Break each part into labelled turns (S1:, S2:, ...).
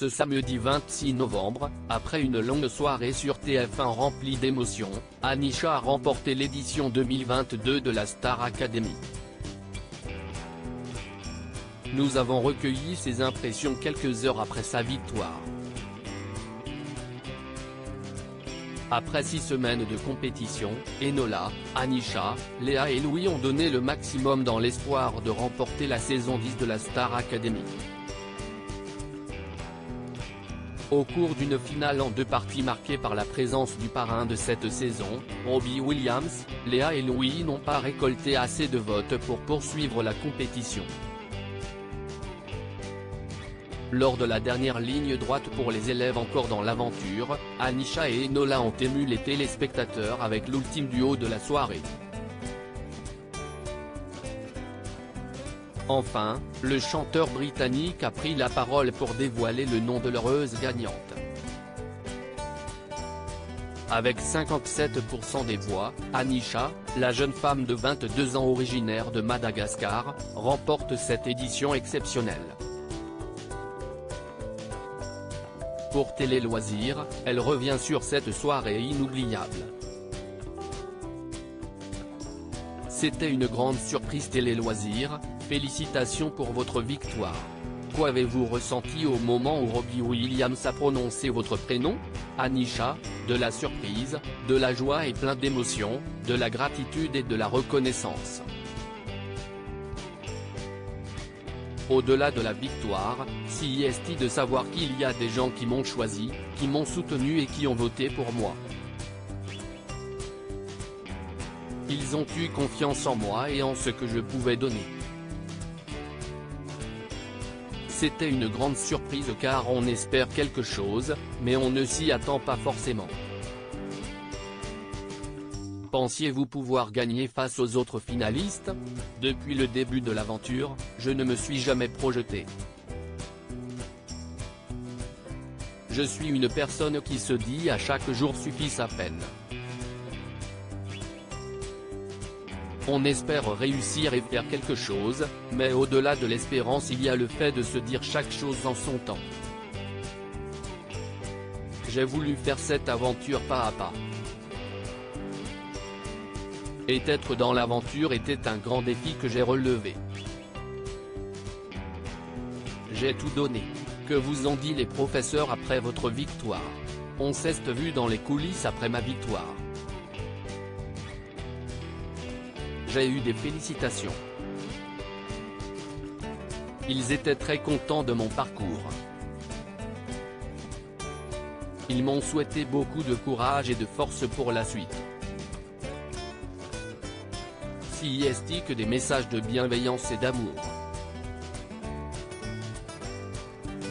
S1: Ce samedi 26 novembre, après une longue soirée sur TF1 remplie d'émotions, Anisha a remporté l'édition 2022 de la Star Academy. Nous avons recueilli ses impressions quelques heures après sa victoire. Après six semaines de compétition, Enola, Anisha, Léa et Louis ont donné le maximum dans l'espoir de remporter la saison 10 de la Star Academy. Au cours d'une finale en deux parties marquée par la présence du parrain de cette saison, Robbie Williams, Léa et Louis n'ont pas récolté assez de votes pour poursuivre la compétition. Lors de la dernière ligne droite pour les élèves encore dans l'aventure, Anisha et Enola ont ému les téléspectateurs avec l'ultime duo de la soirée. Enfin, le chanteur britannique a pris la parole pour dévoiler le nom de l'heureuse gagnante. Avec 57% des voix, Anisha, la jeune femme de 22 ans originaire de Madagascar, remporte cette édition exceptionnelle. Pour Télé Loisirs, elle revient sur cette soirée inoubliable. C'était une grande surprise Télé Loisirs, félicitations pour votre victoire. Qu'avez-vous ressenti au moment où Robbie Williams a prononcé votre prénom? Anisha, de la surprise, de la joie et plein d'émotions, de la gratitude et de la reconnaissance. Au-delà de la victoire, si est de savoir qu'il y a des gens qui m'ont choisi, qui m'ont soutenu et qui ont voté pour moi? Ils ont eu confiance en moi et en ce que je pouvais donner. C'était une grande surprise car on espère quelque chose, mais on ne s'y attend pas forcément. Pensiez-vous pouvoir gagner face aux autres finalistes? Depuis le début de l'aventure, je ne me suis jamais projeté. Je suis une personne qui se dit à chaque jour suffit sa peine. On espère réussir et faire quelque chose, mais au-delà de l'espérance il y a le fait de se dire chaque chose en son temps. J'ai voulu faire cette aventure pas à pas. Et être dans l'aventure était un grand défi que j'ai relevé. J'ai tout donné. Que vous ont dit les professeurs après votre victoire On s'est vu dans les coulisses après ma victoire. J'ai eu des félicitations. Ils étaient très contents de mon parcours. Ils m'ont souhaité beaucoup de courage et de force pour la suite si est que des messages de bienveillance et d'amour.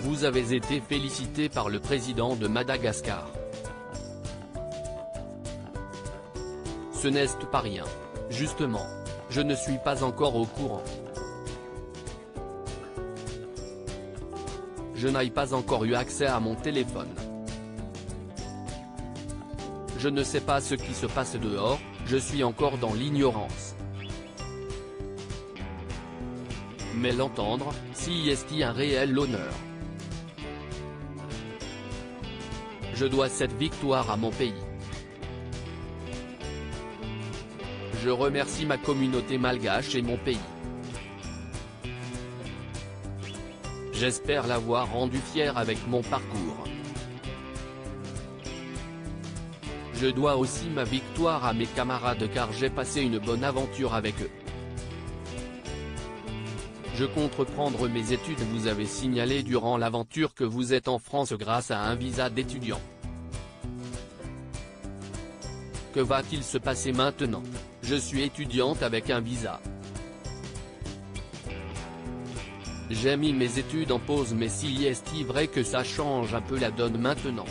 S1: Vous avez été félicité par le président de Madagascar. Ce n'est pas rien. Justement. Je ne suis pas encore au courant. Je n'ai pas encore eu accès à mon téléphone. Je ne sais pas ce qui se passe dehors, je suis encore dans l'ignorance. mais l'entendre, si est un réel honneur? Je dois cette victoire à mon pays. Je remercie ma communauté malgache et mon pays. J'espère l'avoir rendu fier avec mon parcours. Je dois aussi ma victoire à mes camarades car j'ai passé une bonne aventure avec eux. Je compte reprendre mes études Vous avez signalé durant l'aventure que vous êtes en France grâce à un visa d'étudiant. Que va-t-il se passer maintenant? Je suis étudiante avec un visa. J'ai mis mes études en pause mais s'il est vrai que ça change un peu la donne maintenant.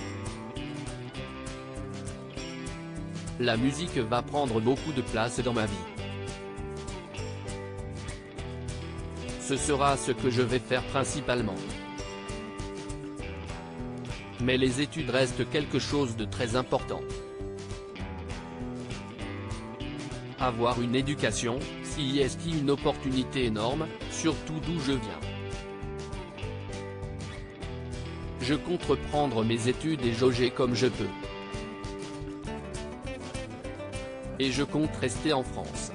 S1: La musique va prendre beaucoup de place dans ma vie. ce sera ce que je vais faire principalement. Mais les études restent quelque chose de très important. Avoir une éducation, si est une opportunité énorme, surtout d'où je viens. Je compte reprendre mes études et jauger comme je peux. Et je compte rester en France.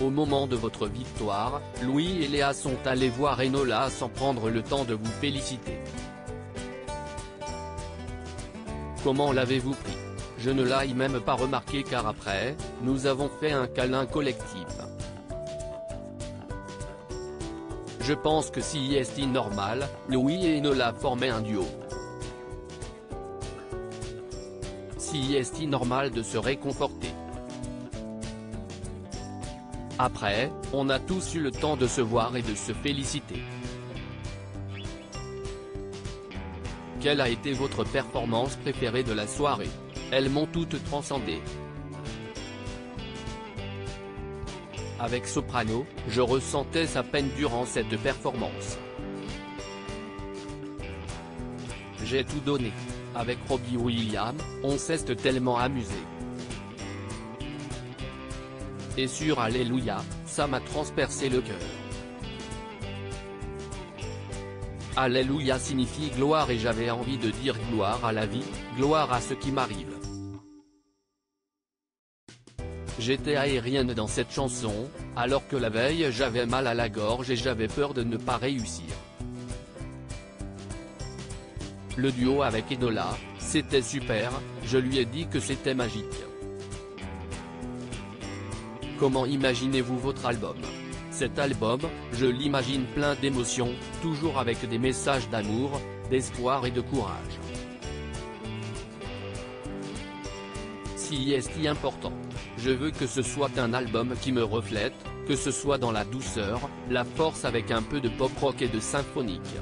S1: Au moment de votre victoire, Louis et Léa sont allés voir Enola sans prendre le temps de vous féliciter. Comment l'avez-vous pris? Je ne l'ai même pas remarqué car après, nous avons fait un câlin collectif. Je pense que si est normal, Louis et Enola formaient un duo. Si est normal de se réconforter. Après, on a tous eu le temps de se voir et de se féliciter. Quelle a été votre performance préférée de la soirée? Elles m'ont toutes transcendé. Avec Soprano, je ressentais sa peine durant cette performance. J'ai tout donné. Avec Robbie Williams, on s'est tellement amusé. Et sur Alléluia, ça m'a transpercé le cœur. Alléluia signifie gloire et j'avais envie de dire gloire à la vie, gloire à ce qui m'arrive. J'étais aérienne dans cette chanson, alors que la veille j'avais mal à la gorge et j'avais peur de ne pas réussir. Le duo avec Enola, c'était super, je lui ai dit que c'était magique. Comment imaginez-vous votre album? Cet album, je l'imagine plein d'émotions, toujours avec des messages d'amour, d'espoir et de courage. Si est si important. Je veux que ce soit un album qui me reflète, que ce soit dans la douceur, la force avec un peu de pop rock et de symphonique.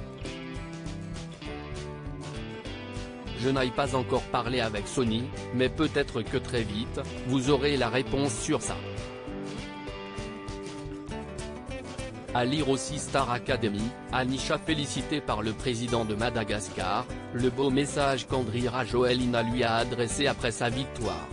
S1: Je n'aille pas encore parlé avec Sony, mais peut-être que très vite, vous aurez la réponse sur ça. À lire aussi Star Academy, Anisha félicité par le président de Madagascar, le beau message qu'Andrira Joelina lui a adressé après sa victoire.